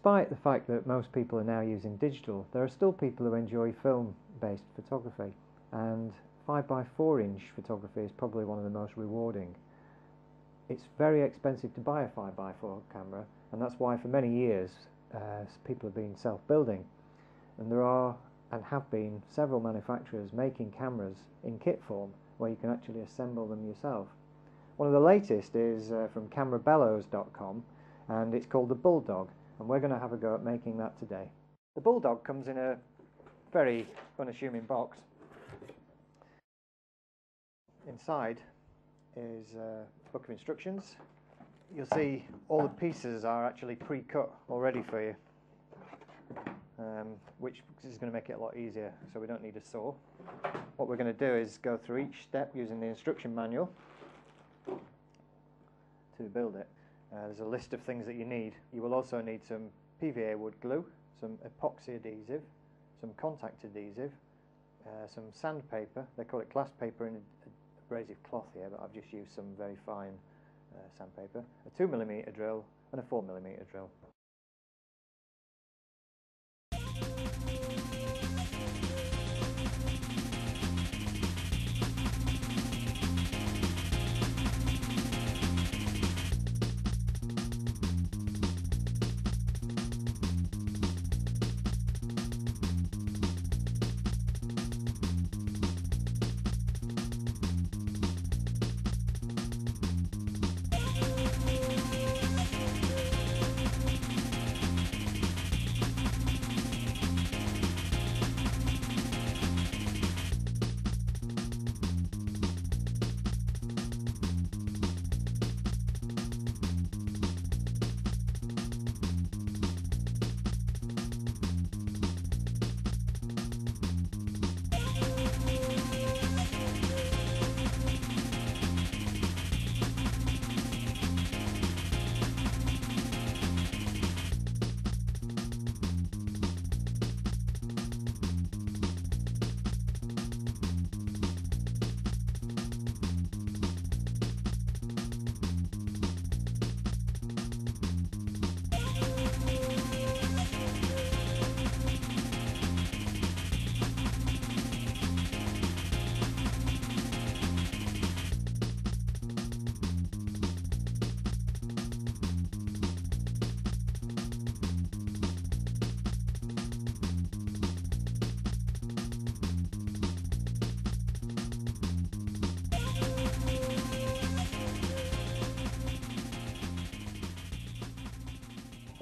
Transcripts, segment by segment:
despite the fact that most people are now using digital, there are still people who enjoy film-based photography, and 5 by 4 inch photography is probably one of the most rewarding. It's very expensive to buy a 5 by 4 camera, and that's why for many years uh, people have been self-building. And there are and have been several manufacturers making cameras in kit form where you can actually assemble them yourself. One of the latest is uh, from camerabellows.com and it's called the Bulldog and we're going to have a go at making that today. The Bulldog comes in a very unassuming box. Inside is a book of instructions. You'll see all the pieces are actually pre-cut already for you um, which is going to make it a lot easier so we don't need a saw. What we're going to do is go through each step using the instruction manual to build it. Uh, there's a list of things that you need. You will also need some PVA wood glue, some epoxy adhesive, some contact adhesive, uh, some sandpaper, they call it glass paper in abrasive cloth here, but I've just used some very fine uh, sandpaper, a 2mm drill and a 4mm drill.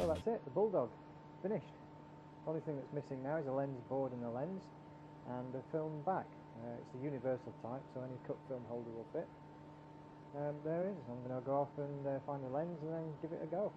So that's it, the Bulldog, finished. The only thing that's missing now is a lens board and a lens, and a film back. Uh, it's the universal type, so any cut film holder will fit. Um, there it is, I'm going to go off and uh, find the lens and then give it a go.